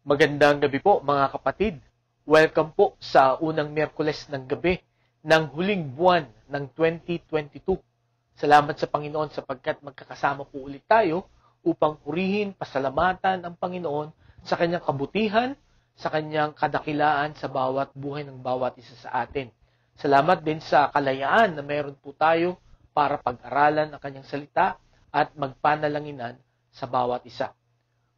Magandang gabi po mga kapatid. Welcome po sa unang Miyerkules ng gabi ng huling buwan ng 2022. Salamat sa Panginoon sapagkat magkakasama po ulit tayo upang purihin, pasalamatan ang Panginoon sa kanyang kabutihan, sa kanyang kadakilaan sa bawat buhay ng bawat isa sa atin. Salamat din sa kalayaan na meron po tayo para pag-aralan ang kanyang salita at magpanalanginan sa bawat isa.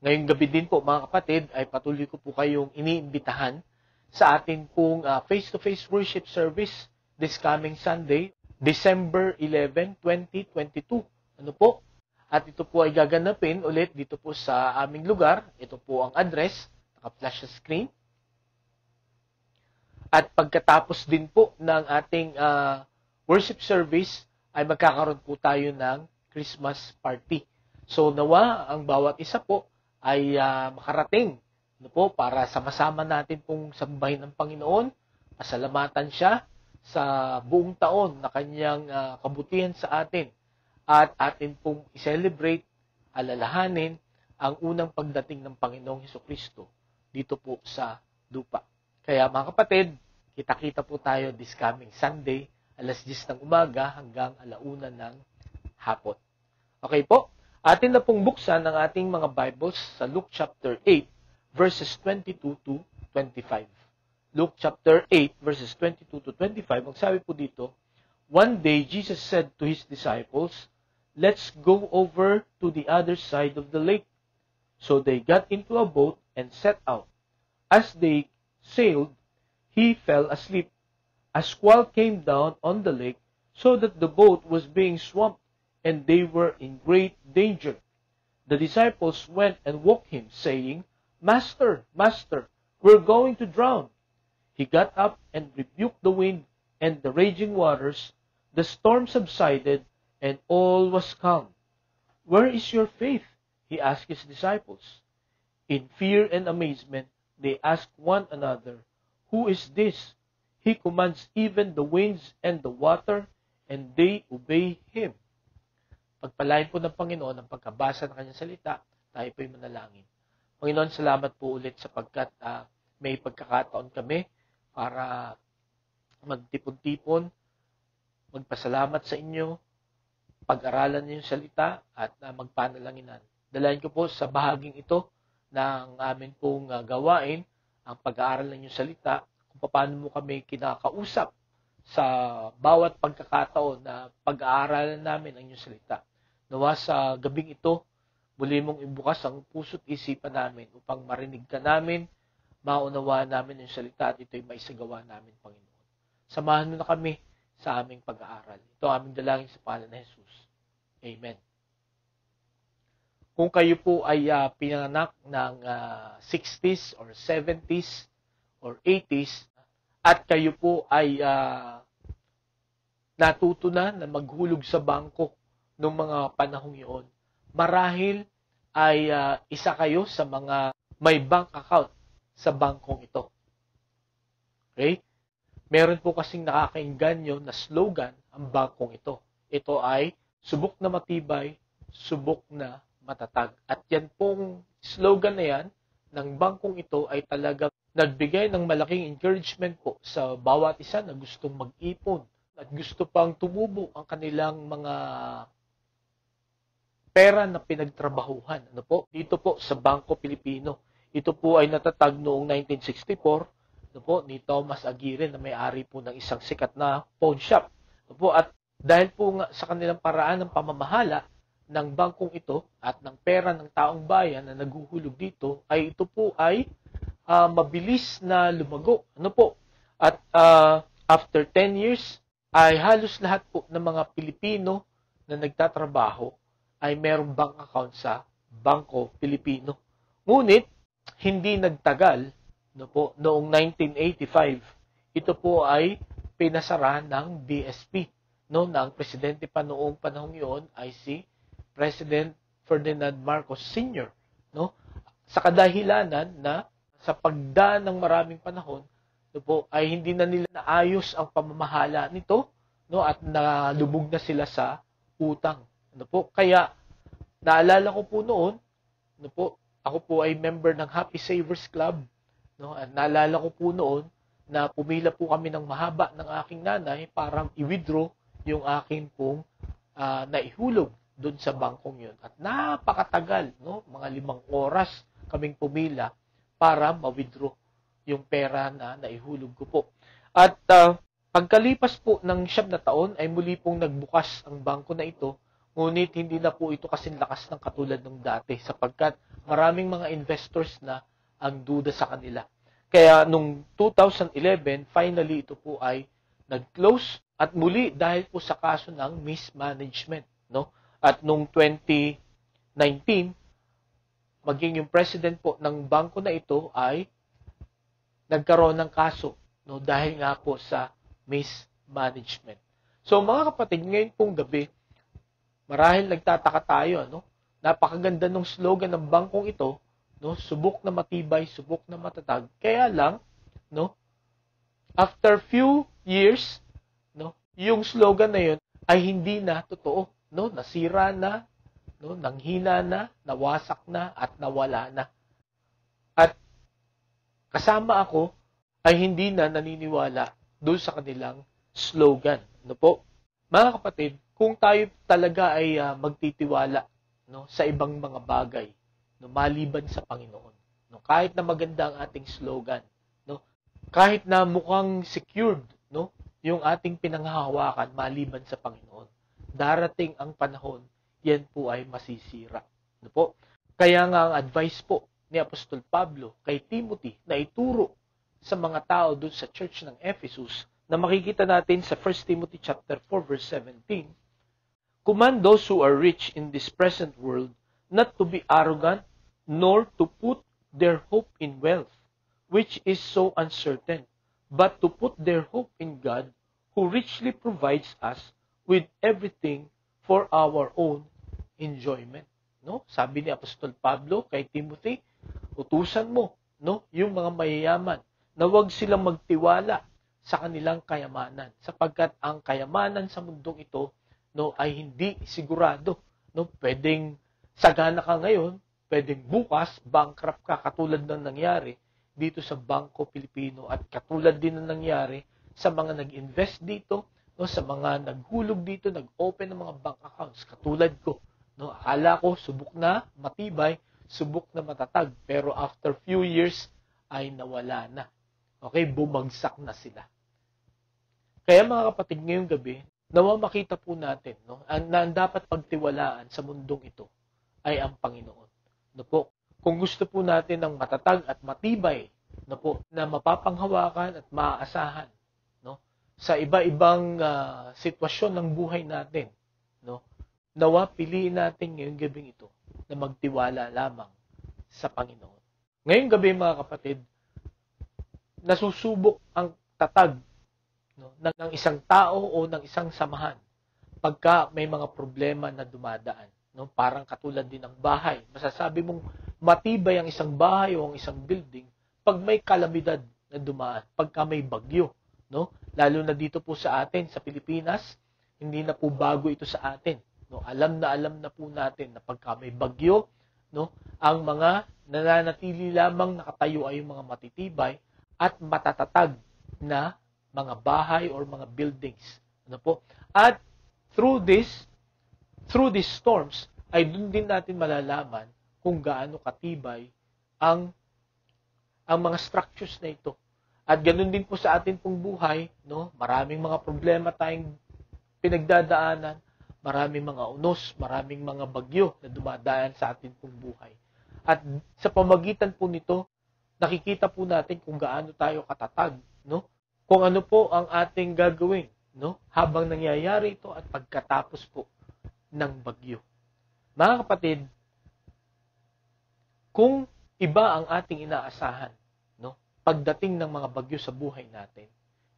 Ngayong gabi din po mga kapatid ay patuloy ko po kayong iniimbitahan sa atin pong uh, face-to-face worship service this coming Sunday, December 11, 2022. Ano po? At ito po ay gaganapin ulit dito po sa aming lugar. Ito po ang address, naka-flash sa screen. At pagkatapos din po ng ating uh, worship service, ay magkakaroon po tayo ng Christmas party. So nawa ang bawat isa po ay uh, makarating ano po, para sama-sama natin pong sambahin ng Panginoon, pasalamatan siya sa buong taon na kanyang uh, kabutihan sa atin at atin pong i-celebrate, alalahanin ang unang pagdating ng Panginoong Heso Kristo dito po sa lupa. Kaya mga kapatid, kita-kita po tayo this coming Sunday, alas 10 ng umaga hanggang alauna ng hapon. Okay po? Atin na pong buksan ang ating mga Bibles sa Luke chapter 8, verses 22 to 25. Luke chapter 8, verses 22 to 25, ang sabi po dito, One day, Jesus said to His disciples, Let's go over to the other side of the lake. So they got into a boat and set out. As they sailed, he fell asleep. A squall came down on the lake so that the boat was being swamped and they were in great danger. The disciples went and woke him, saying, Master, Master, we're going to drown. He got up and rebuked the wind and the raging waters. The storm subsided and all was calm. Where is your faith? He asked his disciples. In fear and amazement, they asked one another, Who is this? He commands even the winds and the water, and they obey him. Pagpalain po ng Panginoon ang pagkabasa ng kanyang salita, tayo po'y manalangin. Panginoon, salamat po ulit sapagkat uh, may pagkakataon kami para magtipon-tipon, magpasalamat sa inyo, pag-aralan niyo yung salita at uh, magpanalanginan. Dalayan ko po sa bahaging ito ng amin pong uh, gawain ang pag-aaral ng inyong salita, kung paano mo kami kinakausap sa bawat pagkakataon na pag-aaralan namin ang inyong salita. Nawa sa gabing ito, muli mong ibukas ang puso't isipan namin upang marinig ka namin, maunawaan namin yung salita at ito'y maisagawa namin, Panginoon. Samahan mo na kami sa aming pag-aaral. Ito ang aming dalangin sa pangalan ni Jesus. Amen. Kung kayo po ay uh, pinanganak ng uh, ah, 60s or 70s or 80s at kayo po ay uh, natuto na na maghulog sa bangko noong mga panahong iyon, marahil ay uh, isa kayo sa mga may bank account sa bangkong ito. Okay? Meron po kasing nakakainganyo na slogan ang bangkong ito. Ito ay subok na matibay, subok na matatag. At yan pong slogan na yan ng bangkong ito ay talagang nagbigay ng malaking encouragement po sa bawat isa na gustong mag-ipon at gusto pang tumubo ang kanilang mga pera na pinagtrabahuhan. Ano po? Dito po sa Bangko Pilipino. Ito po ay natatag noong 1964 ano po, ni Thomas Aguirre na may-ari po ng isang sikat na pawn shop. Ano po, at dahil po nga sa kanilang paraan ng pamamahala, ng bangkong ito at ng pera ng taong bayan na naguhulog dito ay ito po ay uh, mabilis na lumago. Ano po? At uh, after 10 years ay halos lahat po ng mga Pilipino na nagtatrabaho ay merong bank account sa Bangko Pilipino. Ngunit hindi nagtagal no po noong 1985 ito po ay pinasara ng BSP no na ang presidente pa noong panahong iyon ay si President Ferdinand Marcos Sr. No? Sa kadahilanan na sa pagdaan ng maraming panahon, no po, ay hindi na nila naayos ang pamamahala nito no at nalubog na sila sa utang. Ano po? Kaya naalala ko po noon, no po, ako po ay member ng Happy Savers Club. No? At naalala ko po noon na pumila po kami ng mahaba ng aking nanay para i-withdraw yung aking pong uh, naihulog doon sa bangkong yun. At napakatagal, no? mga limang oras kaming pumila para ma-withdraw yung pera na naihulog ko po. At uh, pagkalipas po ng siyam na taon ay muli pong nagbukas ang bangko na ito Ngunit hindi na po ito kasing lakas ng katulad ng dati sapagkat maraming mga investors na ang duda sa kanila. Kaya nung 2011, finally ito po ay nag-close at muli dahil po sa kaso ng mismanagement. No? At nung 2019, maging yung president po ng bangko na ito ay nagkaroon ng kaso no dahil nga po sa mismanagement. So mga kapatid, ngayon pong gabi, Marahil nagtataka tayo, ano? Napakaganda ng slogan ng bangkong ito, no? Subok na matibay, subok na matatag. Kaya lang, no? After few years, no? Yung slogan na yun ay hindi na totoo, no? Nasira na, no? Nanghina na, nawasak na at nawala na. At kasama ako ay hindi na naniniwala doon sa kanilang slogan. No po? Mga kapatid, kung tayo talaga ay uh, magtitiwala no sa ibang mga bagay no maliban sa Panginoon no kahit na maganda ang ating slogan no kahit na mukhang secured no yung ating pinanghahawakan maliban sa Panginoon darating ang panahon yan po ay masisira no po? Kaya nga ang advice po ni Apostol Pablo kay Timothy na ituro sa mga tao doon sa church ng Ephesus na makikita natin sa 1 Timothy chapter 4 verse 17 Command those who are rich in this present world not to be arrogant, nor to put their hope in wealth, which is so uncertain, but to put their hope in God, who richly provides us with everything for our own enjoyment. No? Sabi ni Apostol Pablo kay Timothy, utusan mo no, yung mga mayayaman na huwag silang magtiwala sa kanilang kayamanan sapagkat ang kayamanan sa mundong ito no ay hindi sigurado no? Pwedeng sagana ka ngayon pwedeng bukas bankrupt ka katulad ng nangyari dito sa Bangko Pilipino at katulad din ng nangyari sa mga nag-invest dito no? Sa mga naghulog dito nag-open ng mga bank accounts katulad ko no? Akala ko subok na matibay subok na matatag pero after few years ay nawala na. Okay bumagsak na sila. Kaya mga kapatid ngayong gabi nawa makita po natin no, ang, na dapat pagtiwalaan sa mundong ito ay ang Panginoon. No po, kung gusto po natin ng matatag at matibay no po, na mapapanghawakan at maaasahan no, sa iba-ibang uh, sitwasyon ng buhay natin, no, nawa piliin natin ngayong gabing ito na magtiwala lamang sa Panginoon. Ngayong gabi mga kapatid, nasusubok ang tatag no, ng isang tao o ng isang samahan pagka may mga problema na dumadaan. No? Parang katulad din ng bahay. Masasabi mong matibay ang isang bahay o ang isang building pag may kalamidad na dumaan, pagka may bagyo. No? Lalo na dito po sa atin, sa Pilipinas, hindi na po bago ito sa atin. No? Alam na alam na po natin na pagka may bagyo, no? ang mga nananatili lamang nakatayo ay yung mga matitibay at matatatag na mga bahay or mga buildings. Ano po? At through this, through these storms, ay doon din natin malalaman kung gaano katibay ang ang mga structures na ito. At ganoon din po sa atin pong buhay, no? Maraming mga problema tayong pinagdadaanan, maraming mga unos, maraming mga bagyo na dumadaan sa atin pong buhay. At sa pamagitan po nito, nakikita po natin kung gaano tayo katatag, no? Kung ano po ang ating gagawin no habang nangyayari ito at pagkatapos po ng bagyo. Mga kapatid, kung iba ang ating inaasahan no pagdating ng mga bagyo sa buhay natin,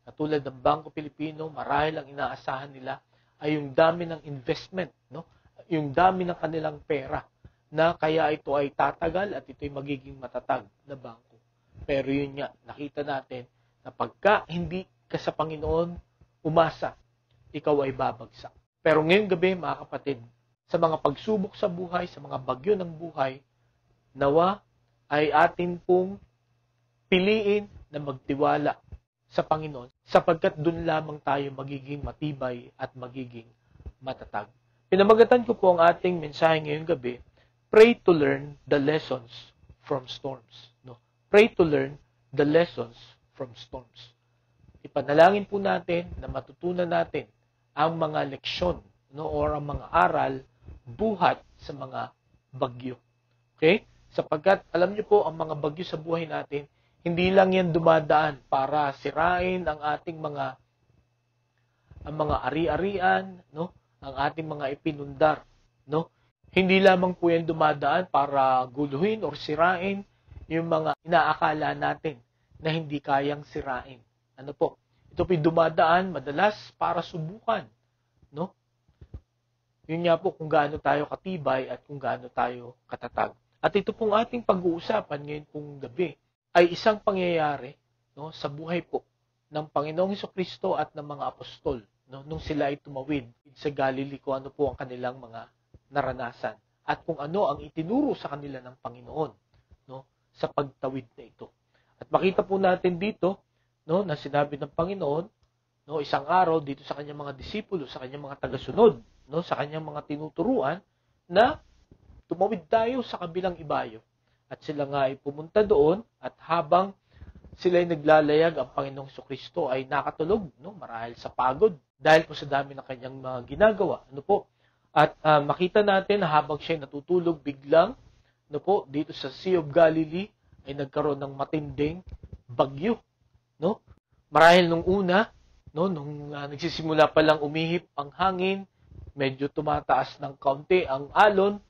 katulad ng Bangko Pilipino, marahil ang inaasahan nila ay yung dami ng investment, no? Yung dami ng kanilang pera na kaya ito ay tatagal at ito ay magiging matatag na bangko. Pero yun nga, nakita natin na pagka hindi ka sa Panginoon umasa, ikaw ay babagsak. Pero ngayong gabi, mga kapatid, sa mga pagsubok sa buhay, sa mga bagyo ng buhay, nawa ay atin pong piliin na magtiwala sa Panginoon sapagkat doon lamang tayo magiging matibay at magiging matatag. Pinamagatan ko po ang ating mensahe ngayong gabi, pray to learn the lessons from storms. No? Pray to learn the lessons from storms. Ipanalangin po natin na matutunan natin ang mga leksyon no, or ang mga aral buhat sa mga bagyo. Okay? Sapagkat alam niyo po ang mga bagyo sa buhay natin, hindi lang yan dumadaan para sirain ang ating mga ang mga ari-arian, no? Ang ating mga ipinundar, no? Hindi lamang po yan dumadaan para guluhin or sirain yung mga inaakala natin na hindi kayang sirain. Ano po? Ito po dumadaan madalas para subukan, no? Yun nga po kung gaano tayo katibay at kung gaano tayo katatag. At ito pong ating pag-uusapan ngayon pong gabi ay isang pangyayari no, sa buhay po ng Panginoong Heso Kristo at ng mga apostol no, nung sila ay tumawid sa Galilee kung ano po ang kanilang mga naranasan at kung ano ang itinuro sa kanila ng Panginoon no, sa pagtawid na ito. At makita po natin dito no, na sinabi ng Panginoon no, isang araw dito sa kanyang mga disipulo, sa kanyang mga tagasunod, no, sa kanyang mga tinuturuan na tumawid tayo sa kabilang ibayo. At sila nga ay pumunta doon at habang sila ay naglalayag, ang Panginoong Kristo ay nakatulog, no? marahil sa pagod, dahil po sa dami ng kanyang mga ginagawa. Ano po? At uh, makita natin na habang siya natutulog, biglang, no po, dito sa Sea of Galilee, ay nagkaroon ng matinding bagyo. No? Marahil nung una, no, nung uh, nagsisimula pa lang umihip ang hangin, medyo tumataas ng kaunti ang alon,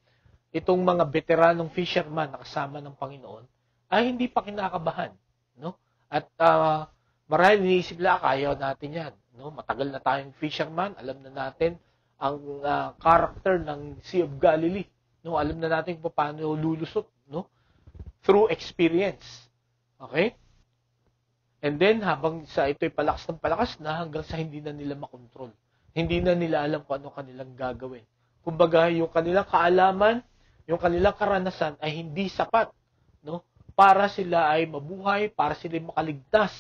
itong mga veteranong fisherman na kasama ng Panginoon ay hindi pa kinakabahan, no? At uh, marahil iniisip nila kaya natin 'yan, no? Matagal na tayong fisherman, alam na natin ang uh, character ng Sea of Galilee, no? Alam na natin kung paano lulusot, no? Through experience. Okay? And then habang sa ito'y palakas ng palakas na hanggang sa hindi na nila makontrol. Hindi na nila alam kung ano kanilang gagawin. Kumbaga, yung kanilang kaalaman yung kanilang karanasan ay hindi sapat, no? Para sila ay mabuhay, para sila ay makaligtas,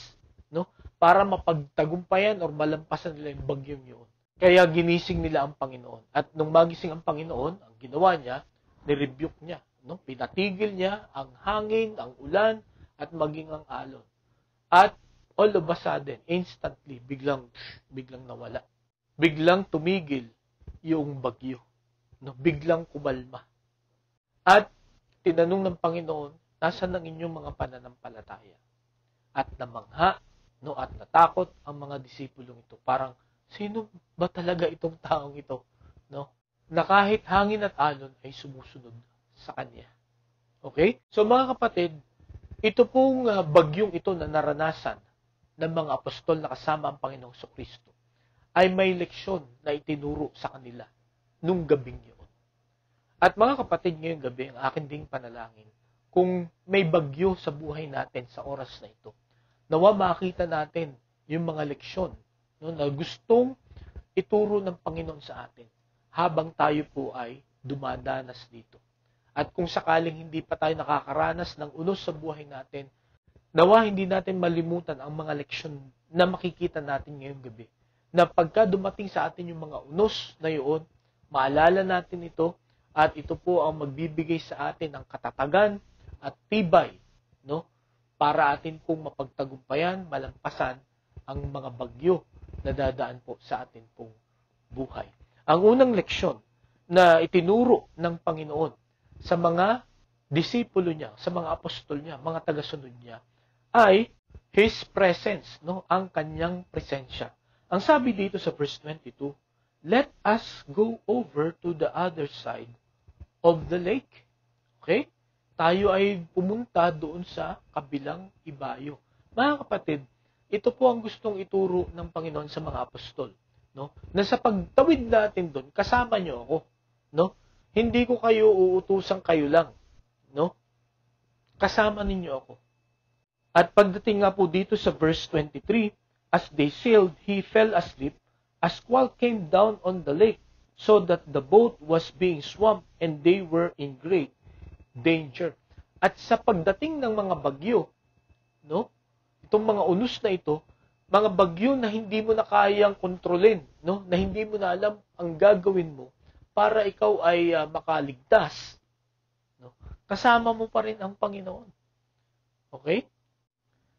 no? Para mapagtagumpayan or malampasan nila yung bagyong yun. Kaya ginising nila ang Panginoon. At nung magising ang Panginoon, ang ginawa niya, nirebuke niya, no? Pinatigil niya ang hangin, ang ulan, at maging ang alon. At all of a sudden, instantly, biglang, biglang nawala. Biglang tumigil yung bagyo. No? Biglang kumalma. At tinanong ng Panginoon, nasan ang inyong mga pananampalataya? At namangha, no, at natakot ang mga disipulong ito. Parang, sino ba talaga itong taong ito? No? Na kahit hangin at alon ay sumusunod sa kanya. Okay? So mga kapatid, ito pong uh, bagyong ito na naranasan ng mga apostol na kasama ang Panginoong Kristo ay may leksyon na itinuro sa kanila nung gabing yun. At mga kapatid, ngayong gabi, ang akin ding panalangin, kung may bagyo sa buhay natin sa oras na ito, nawa makita natin yung mga leksyon no, na gustong ituro ng Panginoon sa atin habang tayo po ay dumadanas dito. At kung sakaling hindi pa tayo nakakaranas ng unos sa buhay natin, nawa hindi natin malimutan ang mga leksyon na makikita natin ngayong gabi. Na pagka dumating sa atin yung mga unos na yun, maalala natin ito at ito po ang magbibigay sa atin ng katatagan at tibay, no? Para atin pong mapagtagumpayan, malampasan ang mga bagyo na dadaan po sa atin pong buhay. Ang unang leksyon na itinuro ng Panginoon sa mga disipulo niya, sa mga apostol niya, mga tagasunod niya, ay His presence, no? ang kanyang presensya. Ang sabi dito sa verse 22, Let us go over to the other side of the lake. Okay? Tayo ay pumunta doon sa kabilang ibayo. Mga kapatid, ito po ang gustong ituro ng Panginoon sa mga apostol. No? Na sa pagtawid natin doon, kasama niyo ako. No? Hindi ko kayo uutusan kayo lang. No? Kasama ninyo ako. At pagdating nga po dito sa verse 23, as they sailed, he fell asleep. A squall came down on the lake, so that the boat was being swamped and they were in great danger. At sa pagdating ng mga bagyo, no? Itong mga unos na ito, mga bagyo na hindi mo na kayang kontrolin, no? Na hindi mo na alam ang gagawin mo para ikaw ay uh, makaligtas. No? Kasama mo pa rin ang Panginoon. Okay?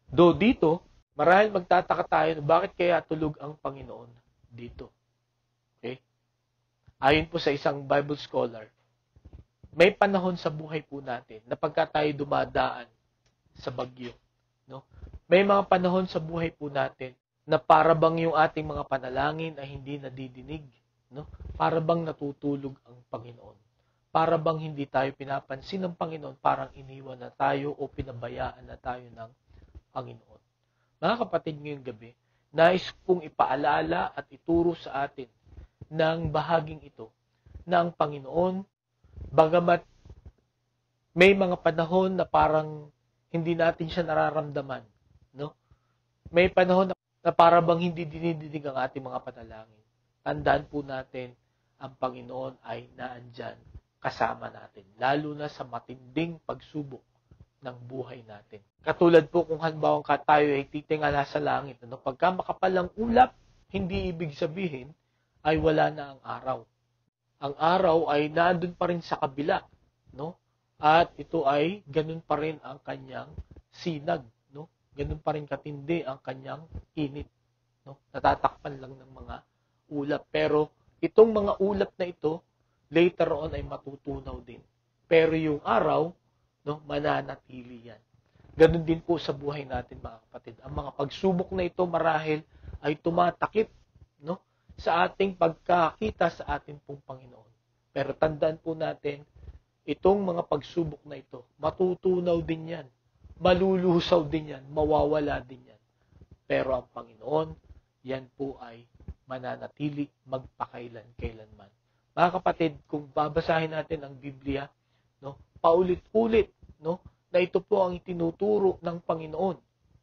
Do dito, marahil magtataka tayo na bakit kaya tulog ang Panginoon dito. Okay? Ayon po sa isang Bible scholar, may panahon sa buhay po natin na pagka tayo dumadaan sa bagyo, no? May mga panahon sa buhay po natin na para bang yung ating mga panalangin ay hindi nadidinig, no? Para bang natutulog ang Panginoon. Para bang hindi tayo pinapansin ng Panginoon, parang iniwan na tayo o pinabayaan na tayo ng Panginoon. Mga kapatid ngayong gabi, nais kong ipaalala at ituro sa atin ng bahaging ito na ang Panginoon, bagamat may mga panahon na parang hindi natin siya nararamdaman, no? May panahon na para bang hindi dinidinig ang ating mga panalangin. Tandaan po natin, ang Panginoon ay naandyan kasama natin, lalo na sa matinding pagsubok ng buhay natin. Katulad po kung halimbawa ka tayo ay titingala sa langit, ano, pagka makapalang ulap, hindi ibig sabihin ay wala na ang araw. Ang araw ay nandun pa rin sa kabila, no? At ito ay ganun pa rin ang kanyang sinag, no? Ganun pa rin katindi ang kanyang init, no? Natatakpan lang ng mga ulap. Pero itong mga ulap na ito, later on ay matutunaw din. Pero yung araw, no, mananatili yan. Ganun din po sa buhay natin mga kapatid. Ang mga pagsubok na ito marahil ay tumatakip no, sa ating pagkakita sa ating pong Panginoon. Pero tandaan po natin, itong mga pagsubok na ito, matutunaw din yan. Malulusaw din yan. Mawawala din yan. Pero ang Panginoon, yan po ay mananatili magpakailan kailanman. Mga kapatid, kung babasahin natin ang Biblia, no, paulit-ulit, no, na ito po ang itinuturo ng Panginoon,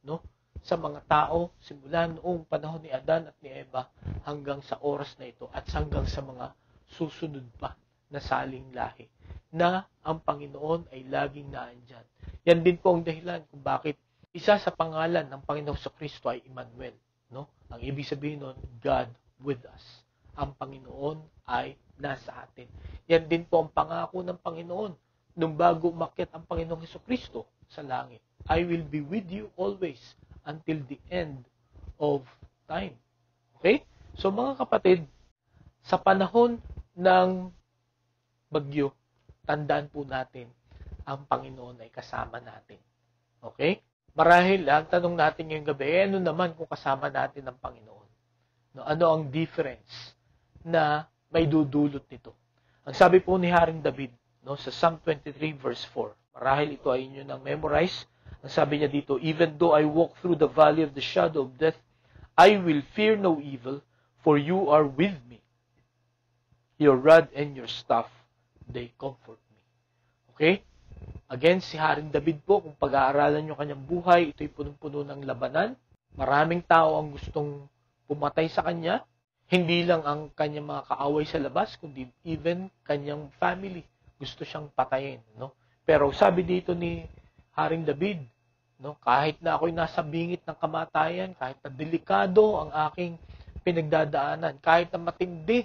no, sa mga tao simula noong panahon ni Adan at ni Eva hanggang sa oras na ito at hanggang sa mga susunod pa na saling lahi na ang Panginoon ay laging naandyan. Yan din po ang dahilan kung bakit isa sa pangalan ng Panginoon sa Kristo ay Emmanuel. No? Ang ibig sabihin nun, God with us. Ang Panginoon ay nasa atin. Yan din po ang pangako ng Panginoon nung bago umakyat ang Panginoong Heso Kristo sa langit. I will be with you always until the end of time. Okay? So mga kapatid, sa panahon ng bagyo, tandaan po natin, ang Panginoon ay kasama natin. Okay? Marahil, ang tanong natin ngayong gabi, eh, ano naman kung kasama natin ang Panginoon? No, ano ang difference na may dudulot nito? Ang sabi po ni Haring David no, sa Psalm 23 verse 4, marahil ito ay inyo nang memorize, ang sabi niya dito, Even though I walk through the valley of the shadow of death, I will fear no evil, for you are with me. Your rod and your staff, they comfort me. Okay? Again, si Haring David po, kung pag-aaralan nyo kanyang buhay, ito'y punong-puno ng labanan. Maraming tao ang gustong pumatay sa kanya. Hindi lang ang kanyang mga kaaway sa labas, kundi even kanyang family gusto siyang patayin. No? Pero sabi dito ni Haring David, No? Kahit na ako'y nasa bingit ng kamatayan, kahit na delikado ang aking pinagdadaanan, kahit na matindi,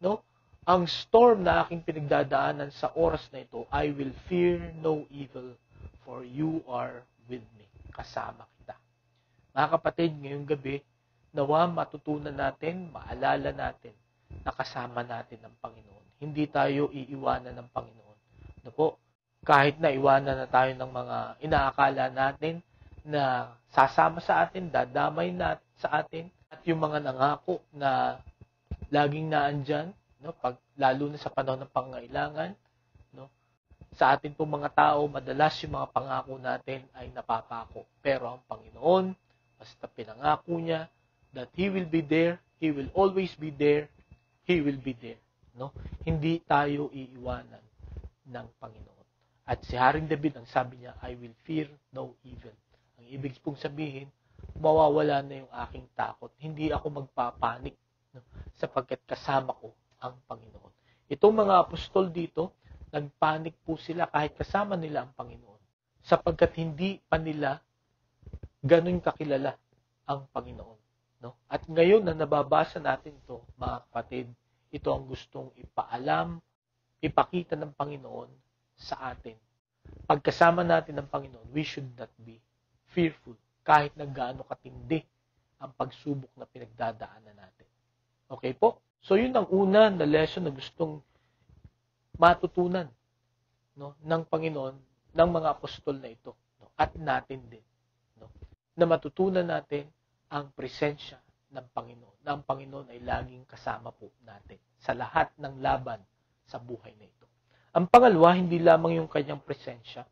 no? Ang storm na aking pinagdadaanan sa oras na ito, I will fear no evil, for you are with me. Kasama kita. Mga kapatid, ngayong gabi, nawa matutunan natin, maalala natin, na kasama natin ang Panginoon. Hindi tayo iiwanan ng Panginoon. Ano po? kahit na iwanan na tayo ng mga inaakala natin na sasama sa atin, dadamay na sa atin, at yung mga nangako na laging naandyan, no, pag, lalo na sa panahon ng pangailangan, no, sa atin pong mga tao, madalas yung mga pangako natin ay napapako. Pero ang Panginoon, basta pinangako niya that He will be there, He will always be there, He will be there. No? Hindi tayo iiwanan ng Panginoon. At si Haring David, ang sabi niya, I will fear no evil. Ang ibig pong sabihin, mawawala na yung aking takot. Hindi ako magpapanik no, sapagkat kasama ko ang Panginoon. Itong mga apostol dito, nagpanik po sila kahit kasama nila ang Panginoon. sapagkat hindi pa nila ganun kakilala ang Panginoon. No? At ngayon na nababasa natin to, mga kapatid, ito ang gustong ipaalam, ipakita ng Panginoon sa atin. Pagkasama natin ng Panginoon, we should not be fearful kahit na gaano katindi ang pagsubok na pinagdadaanan natin. Okay po? So yun ang una na lesson na gustong matutunan no, ng Panginoon, ng mga apostol na ito. No, at natin din. No, na matutunan natin ang presensya ng Panginoon. Na ang Panginoon ay laging kasama po natin sa lahat ng laban sa buhay na ito. Ang pangalawa, hindi lamang yung kanyang presensya.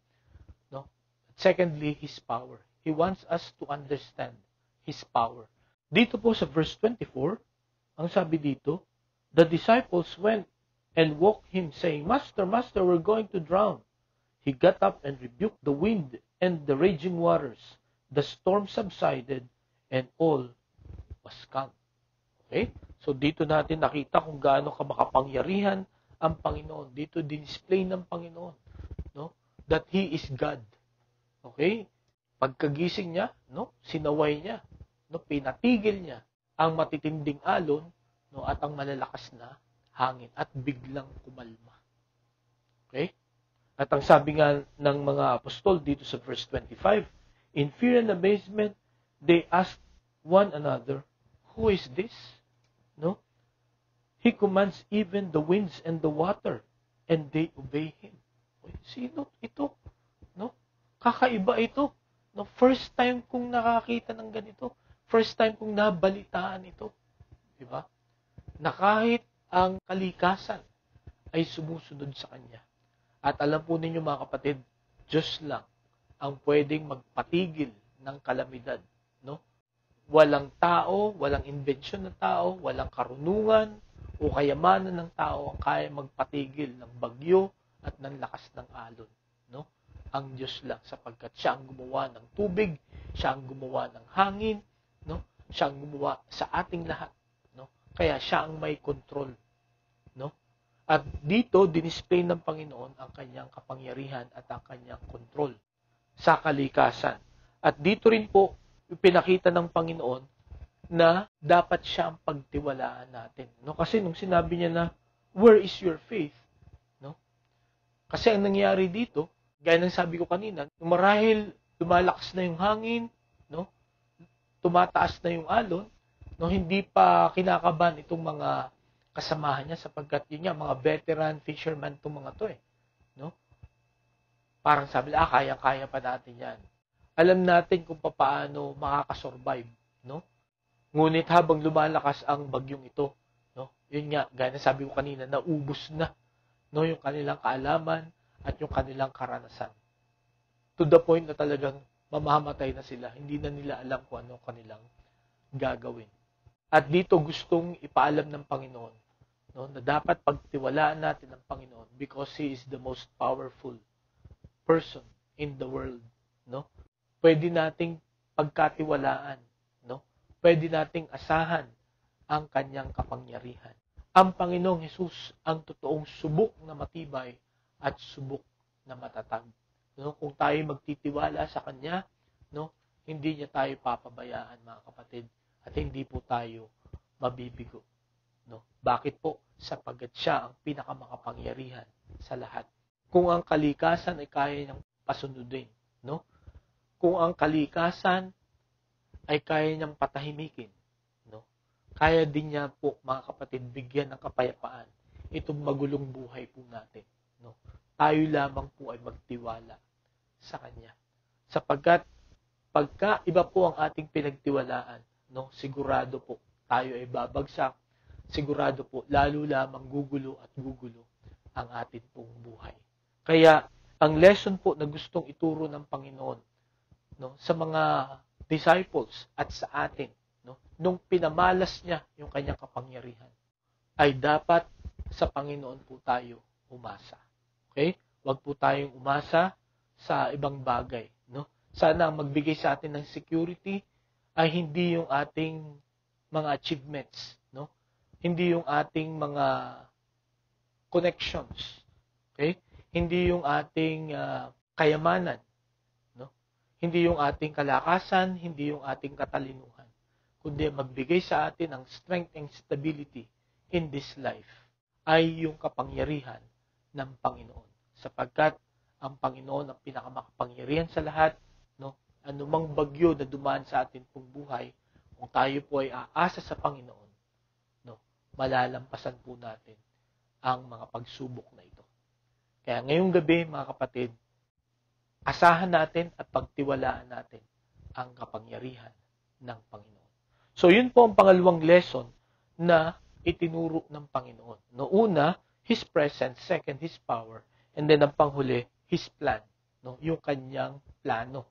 No? Secondly, His power. He wants us to understand His power. Dito po sa verse 24, ang sabi dito, The disciples went and woke him, saying, Master, Master, we're going to drown. He got up and rebuked the wind and the raging waters. The storm subsided, and all was calm. Okay? So dito natin nakita kung gaano ka makapangyarihan ang Panginoon. Dito display ng Panginoon, no? That he is God. Okay? Pagkagising niya, no? Sinaway niya, no? Pinatigil niya ang matitinding alon, no? At ang malalakas na hangin at biglang kumalma. Okay? At ang sabi nga ng mga apostol dito sa verse 25, in fear and amazement, they asked one another, Who is this? No? He commands even the winds and the water, and they obey him. Sino ito? No? Kakaiba ito. No, first time kong nakakita ng ganito. First time kong nabalitaan ito. Di ba? Na kahit ang kalikasan ay sumusunod sa Kanya. At alam po ninyo mga kapatid, Diyos lang ang pwedeng magpatigil ng kalamidad. No? Walang tao, walang inbensyon ng tao, walang karunungan o kayamanan ng tao ang kaya magpatigil ng bagyo at ng lakas ng alon. No? Ang Diyos lang sapagkat siya ang gumawa ng tubig, siya ang gumawa ng hangin, no? siya ang gumawa sa ating lahat. No? Kaya siya ang may control at dito, dinisplay ng Panginoon ang kanyang kapangyarihan at ang kanyang kontrol sa kalikasan. At dito rin po, pinakita ng Panginoon na dapat siya ang pagtiwalaan natin. No? Kasi nung sinabi niya na, where is your faith? No? Kasi ang nangyari dito, gaya ng sabi ko kanina, marahil lumalakas na yung hangin, no? Tumataas na yung alon, no? hindi pa kinakaban itong mga kasamahan niya sapagkat yun nga, mga veteran fisherman itong mga to eh. No? Parang sabi ah, kaya-kaya pa natin yan. Alam natin kung paano makakasurvive. No? Ngunit habang lumalakas ang bagyong ito, no? yun nga, gaya sabi ko kanina, naubos na no? yung kanilang kaalaman at yung kanilang karanasan. To the point na talagang mamamatay na sila. Hindi na nila alam kung ano kanilang gagawin. At dito gustong ipaalam ng Panginoon no, na dapat pagtiwalaan natin ang Panginoon because He is the most powerful person in the world. No? Pwede nating pagkatiwalaan. No? Pwede nating asahan ang kanyang kapangyarihan. Ang Panginoong Hesus ang totoong subok na matibay at subok na matatag. No? Kung tayo magtitiwala sa Kanya, no? hindi niya tayo papabayaan mga kapatid at hindi po tayo mabibigo. No? Bakit po? Sapagkat siya ang pinakamakapangyarihan sa lahat. Kung ang kalikasan ay kaya niyang pasunodin, no? Kung ang kalikasan ay kaya niyang patahimikin, no? Kaya din niya po, mga kapatid, bigyan ng kapayapaan itong magulong buhay po natin? Tayo lamang po ay magtiwala sa Kanya. Sapagkat pagka iba po ang ating pinagtiwalaan, no, sigurado po tayo ay babagsak sigurado po, lalo lamang gugulo at gugulo ang atin pong buhay. Kaya, ang lesson po na gustong ituro ng Panginoon no, sa mga disciples at sa atin, no, nung pinamalas niya yung kanyang kapangyarihan, ay dapat sa Panginoon po tayo umasa. Okay? Huwag po tayong umasa sa ibang bagay. No? Sana ang magbigay sa atin ng security ay hindi yung ating mga achievements, hindi yung ating mga connections. Okay? Hindi yung ating uh, kayamanan. Hindi yung ating kalakasan, hindi yung ating katalinuhan, kundi magbigay sa atin ng strength and stability in this life ay yung kapangyarihan ng Panginoon. Sapagkat ang Panginoon ang pinakamakapangyarihan sa lahat, no? Anumang bagyo na dumaan sa atin pong buhay, kung tayo po ay aasa sa Panginoon, no? Malalampasan po natin ang mga pagsubok na ito. Kaya ngayong gabi, mga kapatid, asahan natin at pagtiwalaan natin ang kapangyarihan ng Panginoon. So, yun po ang pangalawang lesson na itinuro ng Panginoon. No una, His presence, second, His power, and then ang panghuli, His plan. No? Yung kanyang plano.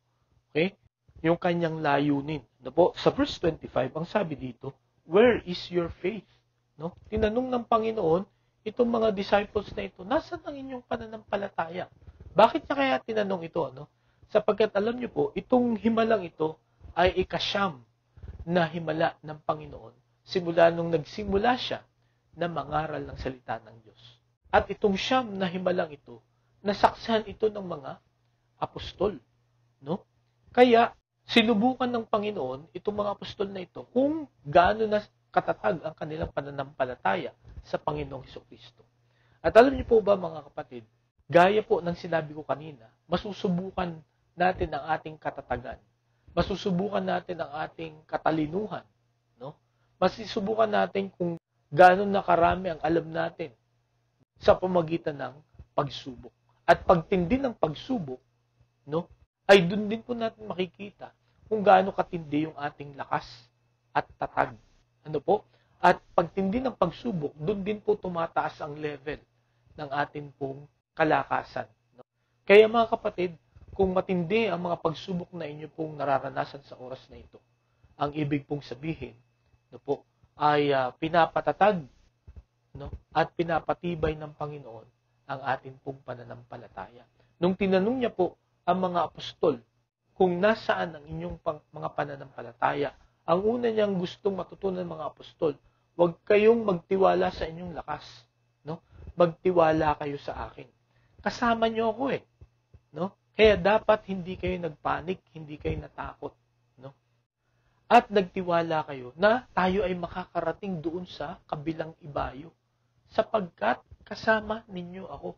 Okay? Yung kanyang layunin. No po? Sa verse 25, ang sabi dito, Where is your faith? No? Tinanong ng Panginoon, itong mga disciples na ito, nasa ang inyong pananampalataya? Bakit niya kaya tinanong ito? No? Sapagkat alam niyo po, itong himalang ito ay ikasyam na himala ng Panginoon simula nung nagsimula siya na mangaral ng salita ng Diyos. At itong siyam na himalang ito, nasaksahan ito ng mga apostol. No? Kaya, sinubukan ng Panginoon itong mga apostol na ito kung gaano na katatag ang kanilang pananampalataya sa Panginoong Heso Kristo. At alam niyo po ba mga kapatid, gaya po ng sinabi ko kanina, masusubukan natin ang ating katatagan. Masusubukan natin ang ating katalinuhan. No? Masusubukan natin kung gaano na karami ang alam natin sa pamagitan ng pagsubok. At pagtindi ng pagsubok, no, ay doon din po natin makikita kung gaano katindi yung ating lakas at tatag. Ano po? At pagtindi ng pagsubok, doon din po tumataas ang level ng ating pong kalakasan. No? Kaya mga kapatid, kung matindi ang mga pagsubok na inyo pong nararanasan sa oras na ito, ang ibig pong sabihin, no po, ay uh, pinapatatag no, at pinapatibay ng Panginoon ang ating pong pananampalataya. Nung tinanong niya po ang mga apostol kung nasaan ang inyong pang, mga pananampalataya, ang una niyang gustong matutunan ng mga apostol, huwag kayong magtiwala sa inyong lakas. No? Magtiwala kayo sa akin. Kasama niyo ako eh. No? Kaya dapat hindi kayo nagpanik, hindi kayo natakot. At nagtiwala kayo na tayo ay makakarating doon sa kabilang ibayo sapagkat kasama ninyo ako.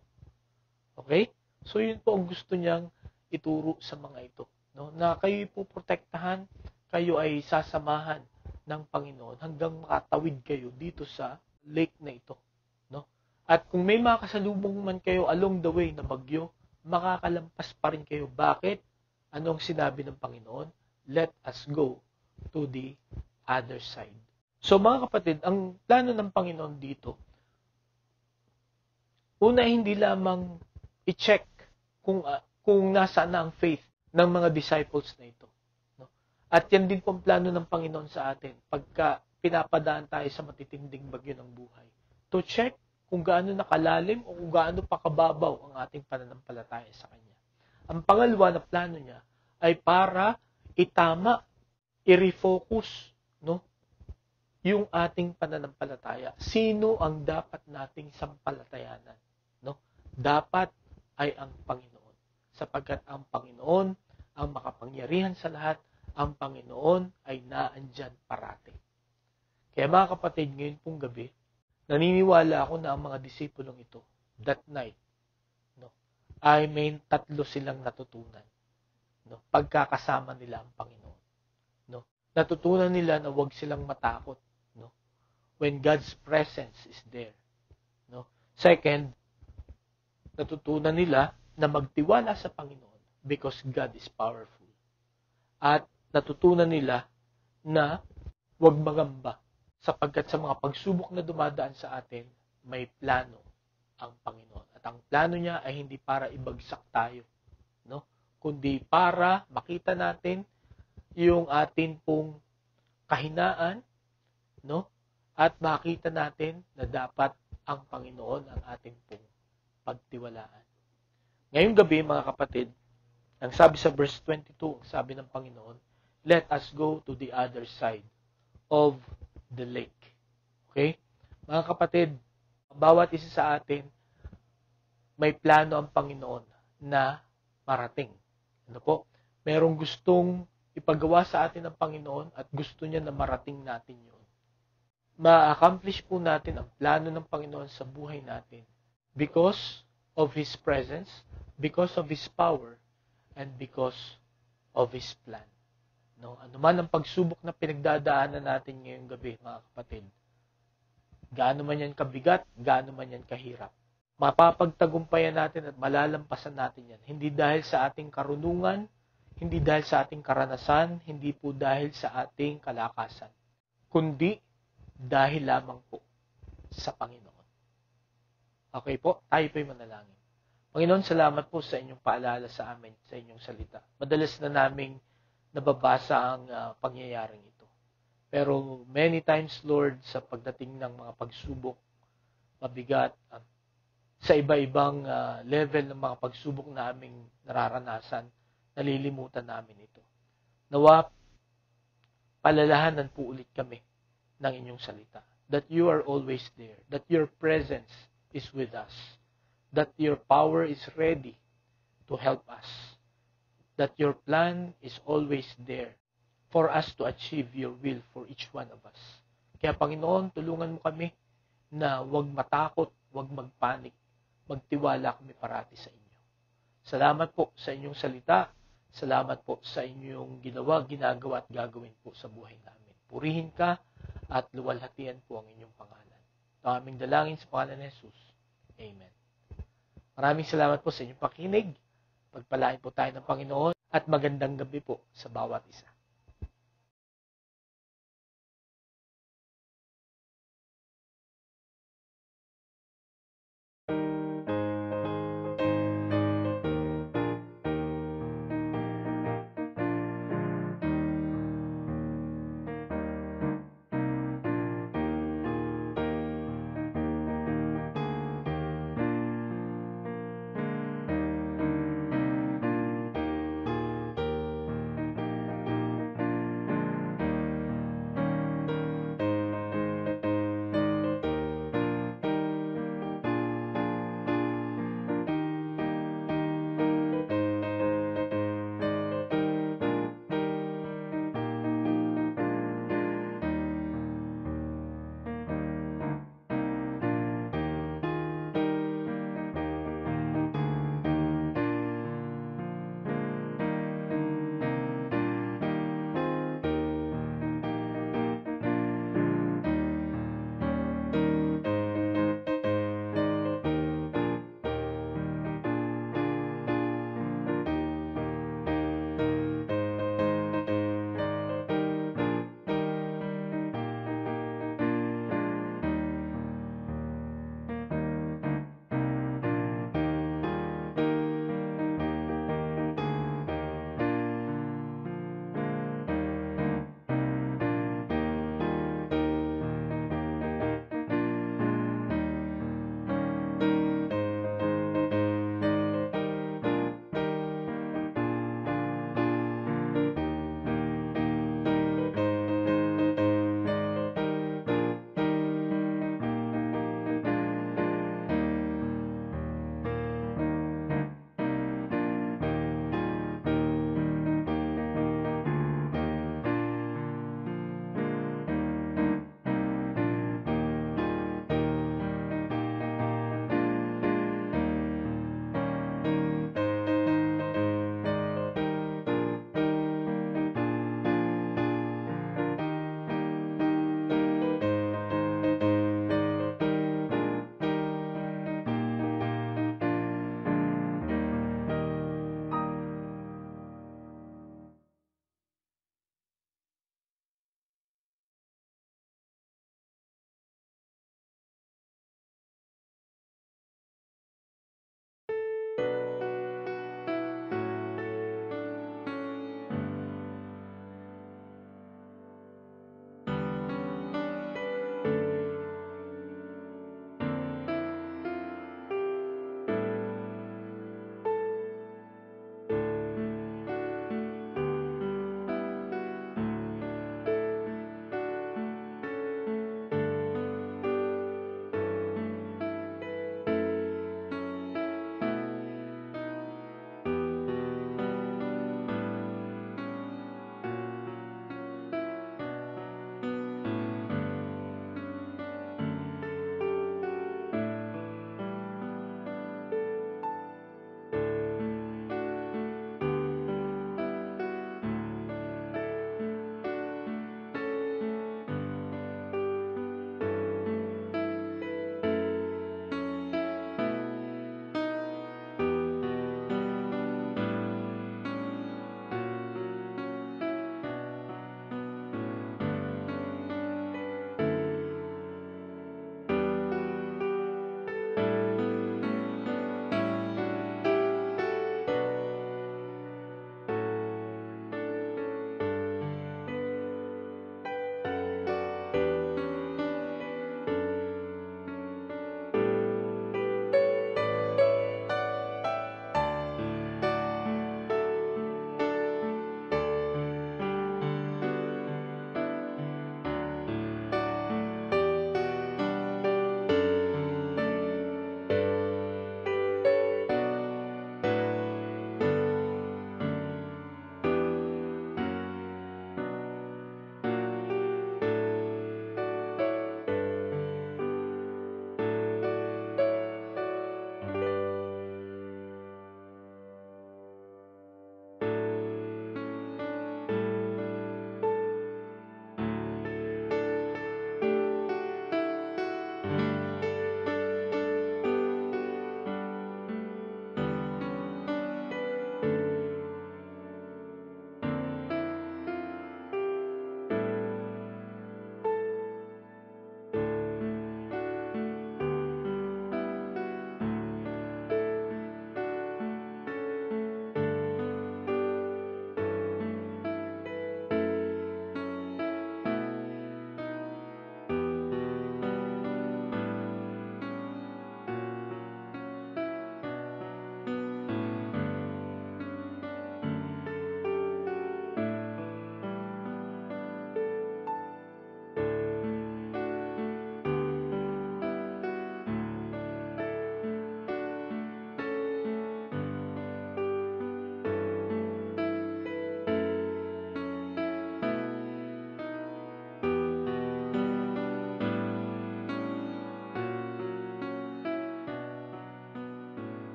Okay? So yun po ang gusto niyang ituro sa mga ito. No? Na kayo po protektahan, kayo ay sasamahan ng Panginoon hanggang makatawid kayo dito sa lake na ito. No? At kung may mga kasalubong man kayo along the way na bagyo, makakalampas pa rin kayo. Bakit? Anong sinabi ng Panginoon? Let us go to the other side. So mga kapatid, ang plano ng Panginoon dito Una, hindi lamang i-check kung, uh, kung nasaan na ang faith ng mga disciples na ito. No? At yan din po ang plano ng Panginoon sa atin pagka pinapadaan tayo sa matitinding bagyo ng buhay. To check kung gaano nakalalim o kung gaano pa kababaw ang ating pananampalataya sa Kanya. Ang pangalawa na plano niya ay para itama, i-refocus no, yung ating pananampalataya. Sino ang dapat nating sampalatayanan? dapat ay ang Panginoon. Sapagkat ang Panginoon ang makapangyarihan sa lahat, ang Panginoon ay naandyan parate. Kaya mga kapatid, ngayon pong gabi, naniniwala ako na ang mga disipulong ito, that night, no, ay may tatlo silang natutunan. No, pagkakasama nila ang Panginoon. Natutunan nila na huwag silang matakot. No, when God's presence is there. No, second, natutunan nila na magtiwala sa Panginoon because God is powerful. At natutunan nila na huwag magamba sapagkat sa mga pagsubok na dumadaan sa atin, may plano ang Panginoon. At ang plano niya ay hindi para ibagsak tayo, no? kundi para makita natin yung atin pong kahinaan, no? At makita natin na dapat ang Panginoon ang ating pong pagtiwalaan. Ngayong gabi, mga kapatid, ang sabi sa verse 22, ang sabi ng Panginoon, let us go to the other side of the lake. Okay? Mga kapatid, bawat isa sa atin, may plano ang Panginoon na marating. Ano po? Merong gustong ipagawa sa atin ng Panginoon at gusto niya na marating natin yun. Ma-accomplish po natin ang plano ng Panginoon sa buhay natin because of His presence, because of His power, and because of His plan. No, ano man ang pagsubok na pinagdadaanan natin ngayong gabi, mga kapatid. Gaano man yan kabigat, gaano man yan kahirap. Mapapagtagumpayan natin at malalampasan natin yan. Hindi dahil sa ating karunungan, hindi dahil sa ating karanasan, hindi po dahil sa ating kalakasan, kundi dahil lamang po sa Panginoon. Okay po, tayo po'y manalangin. Panginoon, salamat po sa inyong paalala sa amin, sa inyong salita. Madalas na naming nababasa ang uh, pangyayaring ito. Pero many times, Lord, sa pagdating ng mga pagsubok, mabigat, uh, sa iba-ibang uh, level ng mga pagsubok naming nararanasan, nalilimutan namin ito. Nawa, palalahanan po ulit kami ng inyong salita. That you are always there. That your presence is with us. That your power is ready to help us. That your plan is always there for us to achieve your will for each one of us. Kaya Panginoon, tulungan mo kami na huwag matakot, huwag magpanik, magtiwala kami parati sa inyo. Salamat po sa inyong salita. Salamat po sa inyong ginawa, ginagawa at gagawin po sa buhay namin. Purihin ka at luwalhatian po ang inyong pangalan. Ito aming dalangin sa pangalan ni Jesus. Amen. Maraming salamat po sa inyong pakinig. Pagpalain po tayo ng Panginoon at magandang gabi po sa bawat isa.